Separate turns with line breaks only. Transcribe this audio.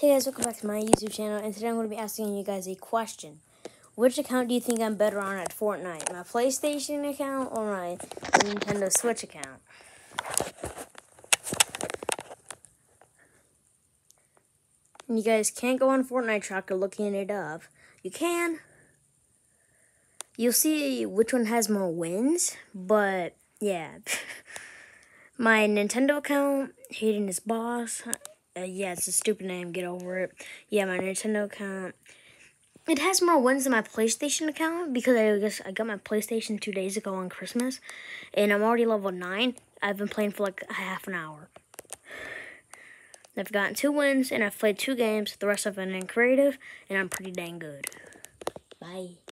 Hey guys, welcome back to my YouTube channel, and today I'm going to be asking you guys a question. Which account do you think I'm better on at Fortnite? My PlayStation account or my Nintendo Switch account? And you guys can't go on Fortnite Tracker looking it up. You can. You'll see which one has more wins, but yeah. my Nintendo account, Hayden is boss. Uh, yeah, it's a stupid name. Get over it. Yeah, my Nintendo account. It has more wins than my PlayStation account because I guess I got my PlayStation two days ago on Christmas, and I'm already level nine. I've been playing for like a half an hour. I've gotten two wins, and I've played two games. The rest of them in creative, and I'm pretty dang good. Bye.